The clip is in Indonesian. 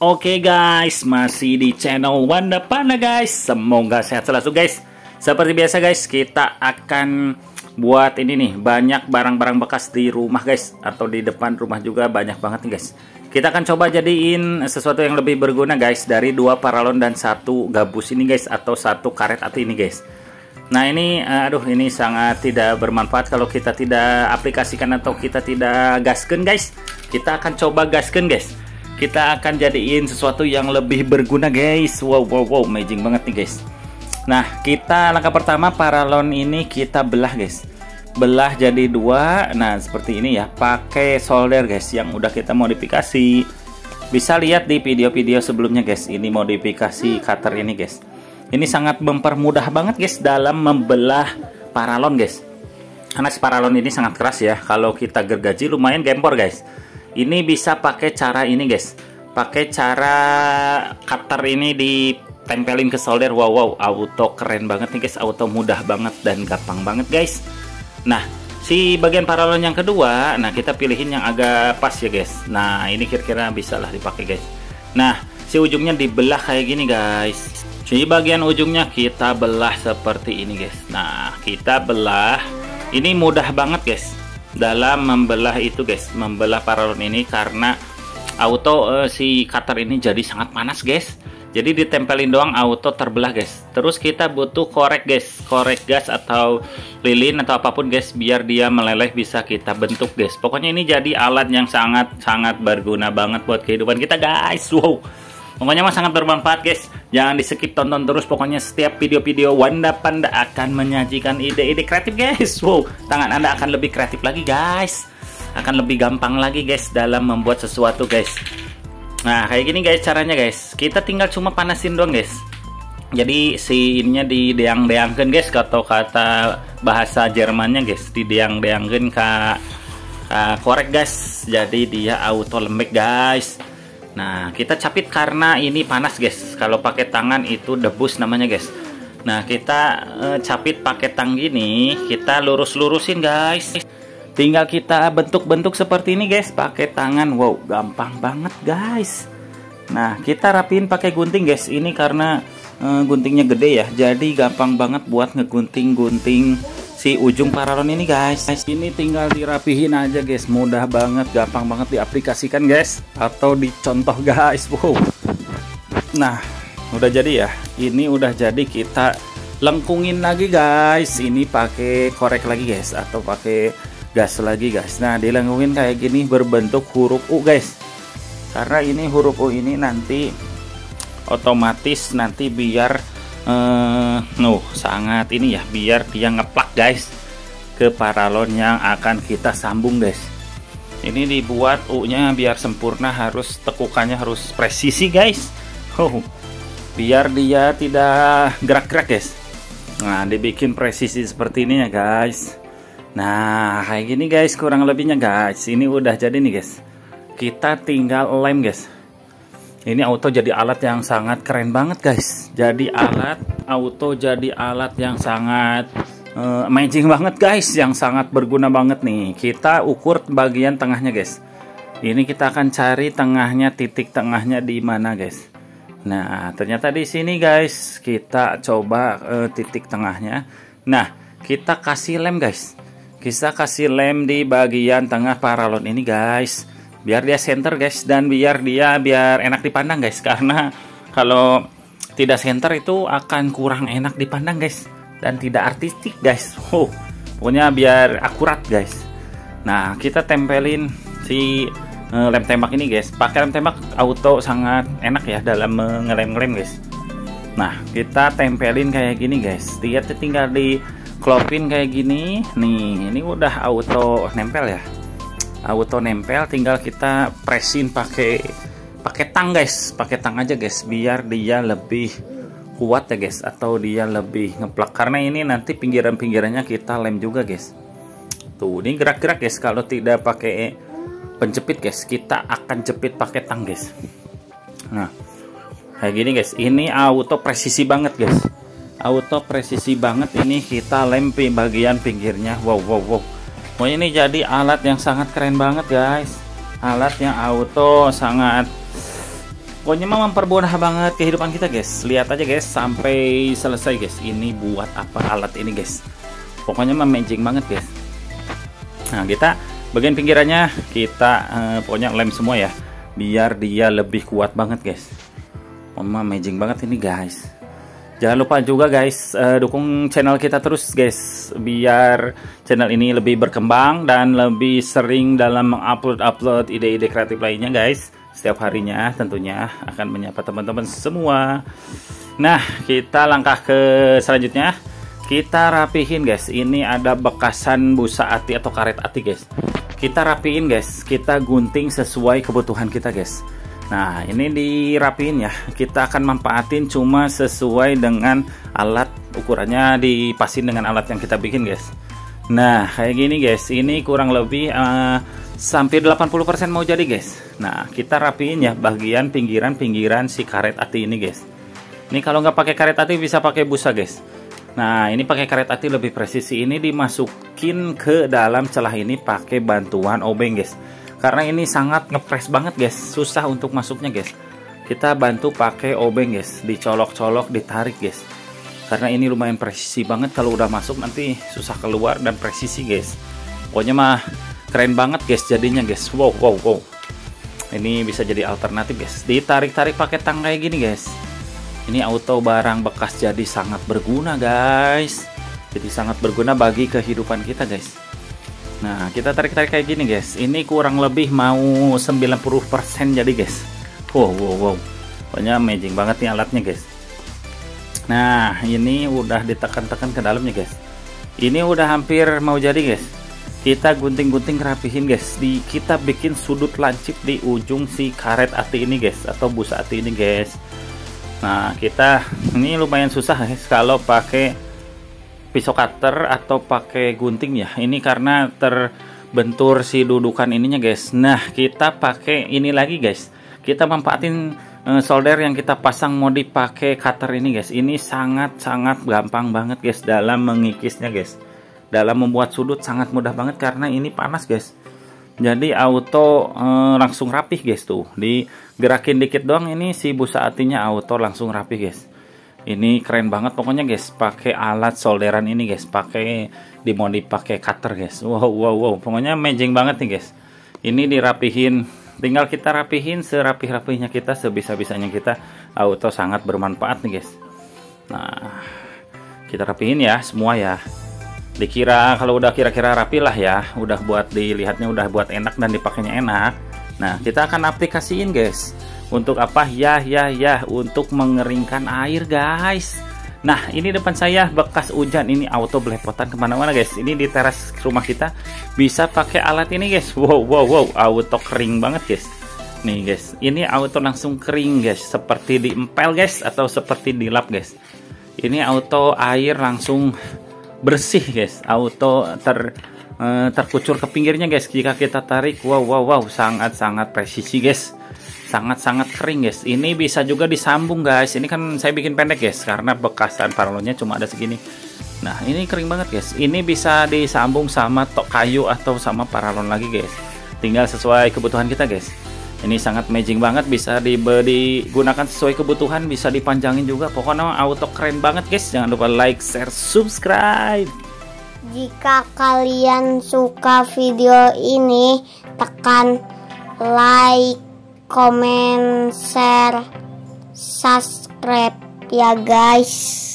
Oke guys, masih di channel Wanda Panda guys. Semoga sehat selalu guys. Seperti biasa guys, kita akan buat ini nih banyak barang-barang bekas di rumah guys atau di depan rumah juga banyak banget nih guys. Kita akan coba jadiin sesuatu yang lebih berguna guys dari dua paralon dan satu gabus ini guys atau satu karet atau ini guys. Nah ini aduh ini sangat tidak bermanfaat kalau kita tidak aplikasikan atau kita tidak gasken guys. Kita akan coba gasken guys kita akan jadiin sesuatu yang lebih berguna guys. Wow wow wow. Amazing banget nih guys. Nah kita langkah pertama paralon ini kita belah guys. Belah jadi dua. Nah seperti ini ya. Pakai solder guys yang udah kita modifikasi. Bisa lihat di video-video sebelumnya guys ini modifikasi cutter ini guys. Ini sangat mempermudah banget guys dalam membelah paralon guys. Karena si paralon ini sangat keras ya. Kalau kita gergaji lumayan gempor guys ini bisa pakai cara ini guys. Pakai cara cutter ini ditempelin ke solder. Wow wow auto keren banget nih guys. Auto mudah banget dan gampang banget guys. Nah si bagian paralon yang kedua nah kita pilihin yang agak pas ya guys. Nah ini kira-kira bisa lah dipakai guys. Nah si ujungnya dibelah kayak gini guys. Si bagian ujungnya kita belah seperti ini guys. Nah kita belah. Ini mudah banget guys dalam membelah itu guys. Membelah paralon ini karena auto uh, si cutter ini jadi sangat panas guys. Jadi ditempelin doang auto terbelah guys. Terus kita butuh korek guys. Korek gas atau lilin atau apa pun guys biar dia meleleh bisa kita bentuk guys. Pokoknya ini jadi alat yang sangat sangat berguna banget buat kehidupan kita guys. Wow. Pokoknya mah sangat bermanfaat guys. Jangan di skip tonton terus. Pokoknya setiap video-video Wanda Panda akan menyajikan ide-ide kreatif guys. Wow, tangan Anda akan lebih kreatif lagi guys. Akan lebih gampang lagi guys dalam membuat sesuatu guys. Nah, kayak gini guys caranya guys. Kita tinggal cuma panasin doang guys. Jadi si ininya di deang-deangkan guys atau kata bahasa Jermannya guys di deang-deangkan ke korek guys. Jadi dia auto lembek guys Nah, kita capit karena ini panas, guys. Kalau pakai tangan itu debus namanya, guys. Nah, kita e, capit pakai tang gini, kita lurus-lurusin, guys. Tinggal kita bentuk-bentuk seperti ini, guys, pakai tangan. Wow, gampang banget, guys. Nah, kita rapiin pakai gunting, guys. Ini karena e, guntingnya gede ya. Jadi gampang banget buat ngegunting-gunting si ujung paralon ini guys. Ini tinggal dirapihin aja guys. Mudah banget gampang banget diaplikasikan guys. Atau dicontoh guys. Wow. Nah udah jadi ya? Ini udah jadi kita lengkungin lagi guys. Ini pakai korek lagi guys. Atau pakai gas lagi guys. Nah dilengkungin kayak gini berbentuk huruf U guys. Karena ini huruf U ini nanti otomatis nanti biar uh, sangat ini ya biar dia ngeplak guys ke paralon yang akan kita sambung guys. Ini dibuat U nya biar sempurna harus tekukannya harus presisi guys. Oh, biar dia tidak gerak-gerak guys. Nah dibikin presisi seperti ini ya guys. Nah kayak gini guys kurang lebihnya guys. Ini udah jadi nih guys. Kita tinggal lem guys ini auto jadi alat yang sangat keren banget guys. Jadi alat auto jadi alat yang sangat uh, amazing banget guys. Yang sangat berguna banget nih. Kita ukur bagian tengahnya guys. Ini kita akan cari tengahnya titik tengahnya di mana guys. Nah ternyata di sini guys kita coba uh, titik tengahnya. Nah kita kasih lem guys. Kita kasih lem di bagian tengah paralon ini guys biar dia center guys. Dan biar dia biar enak dipandang guys. Karena kalau tidak center itu akan kurang enak dipandang guys. Dan tidak artistik guys. Oh pokoknya biar akurat guys. Nah kita tempelin si uh, lem tembak ini guys. Pakai lem tembak auto sangat enak ya dalam mengelem-ngelem guys. Nah kita tempelin kayak gini guys. Dia tinggal di klopin kayak gini. Nih ini udah auto nempel ya auto nempel tinggal kita presin pakai pakai tang guys. Pakai tang aja guys biar dia lebih kuat ya guys atau dia lebih ngeplak. Karena ini nanti pinggiran-pinggirannya kita lem juga guys. Tuh ini gerak-gerak guys. Kalau tidak pakai penjepit guys kita akan jepit pakai tang guys. Nah kayak gini guys. Ini auto presisi banget guys. Auto presisi banget. Ini kita lem bagian pinggirnya. Wow wow wow Pokoknya ini jadi alat yang sangat keren banget guys. Alat yang auto sangat. Pokoknya mah mempermudah banget kehidupan kita guys. Lihat aja guys sampai selesai guys. Ini buat apa alat ini guys? Pokoknya mah banget guys. Nah kita bagian pinggirannya kita uh, pokoknya lem semua ya. Biar dia lebih kuat banget guys. Oh mah magic banget ini guys Jangan lupa juga guys uh, dukung channel kita terus guys biar channel ini lebih berkembang dan lebih sering dalam mengupload-upload ide-ide kreatif lainnya guys. Setiap harinya tentunya akan menyapa teman-teman semua. Nah kita langkah ke selanjutnya. Kita rapihin guys. Ini ada bekasan busa ati atau karet ati guys. Kita rapiin guys. Kita gunting sesuai kebutuhan kita guys Nah ini dirapiin ya. Kita akan manfaatin cuma sesuai dengan alat. Ukurannya dipasin dengan alat yang kita bikin guys. Nah kayak gini guys. Ini kurang lebih uh, sampai 80% mau jadi guys. Nah kita rapiin ya bagian pinggiran-pinggiran si karet ati ini guys. Ini kalau nggak pakai karet ati bisa pakai busa guys. Nah ini pakai karet ati lebih presisi ini dimasukin ke dalam celah ini pakai bantuan obeng guys karena ini sangat ngepres banget guys. Susah untuk masuknya guys. Kita bantu pakai obeng guys. Dicolok-colok ditarik guys. Karena ini lumayan presisi banget. Kalau udah masuk nanti susah keluar dan presisi guys. Pokoknya mah keren banget guys jadinya guys. Wow wow wow. Ini bisa jadi alternatif guys. Ditarik-tarik pakai tang kayak gini guys. Ini auto barang bekas jadi sangat berguna guys. Jadi sangat berguna bagi kehidupan kita guys Nah, kita tarik-tarik kayak gini, guys. Ini kurang lebih mau 90% jadi, guys. Wow, wow, wow. Pokoknya amazing banget nih alatnya, guys. Nah, ini udah ditekan-tekan ke dalamnya, guys. Ini udah hampir mau jadi, guys. Kita gunting-gunting rapihin, guys. Di kita bikin sudut lancip di ujung si karet ati ini, guys, atau busa ati ini, guys. Nah, kita ini lumayan susah, guys, kalau pakai pisau cutter atau pakai gunting ya? Ini karena terbentur si dudukan ininya guys. Nah kita pakai ini lagi guys. Kita manfaatin uh, solder yang kita pasang mau dipakai cutter ini guys. Ini sangat-sangat gampang banget guys dalam mengikisnya guys. Dalam membuat sudut sangat mudah banget karena ini panas guys. Jadi auto uh, langsung rapih guys tuh. Digerakin dikit doang ini si busa atinya auto langsung rapih guys ini keren banget. Pokoknya guys pakai alat solderan ini guys. Pakai dimodif pakai cutter guys. Wow wow wow. Pokoknya amazing banget nih guys. Ini dirapihin. Tinggal kita rapihin serapih-rapihnya kita sebisa-bisanya kita. Auto sangat bermanfaat nih guys. Nah kita rapihin ya semua ya. Dikira kalau udah kira-kira rapi lah ya. Udah buat dilihatnya udah buat enak dan dipakainya enak. Nah kita akan aplikasiin guys untuk apa? Ya, ya, ya, untuk mengeringkan air, guys. Nah, ini depan saya bekas hujan ini auto belepotan ke mana-mana, guys. Ini di teras rumah kita bisa pakai alat ini, guys. Wow, wow, wow, auto kering banget, guys. Nih, guys. Ini auto langsung kering, guys. Seperti diempel, guys, atau seperti dilap, guys. Ini auto air langsung bersih, guys. Auto ter uh, terkucur ke pinggirnya, guys. Jika kita tarik, wow, wow, wow, sangat-sangat presisi, guys sangat-sangat kering guys. Ini bisa juga disambung guys. Ini kan saya bikin pendek guys karena bekasan paralonnya cuma ada segini. Nah ini kering banget guys. Ini bisa disambung sama tok kayu atau sama paralon lagi guys. Tinggal sesuai kebutuhan kita guys. Ini sangat magic banget bisa digunakan sesuai kebutuhan bisa dipanjangin juga. Pokoknya auto keren banget guys. Jangan lupa like share subscribe. Jika kalian suka video ini tekan like komen, share, subscribe ya guys.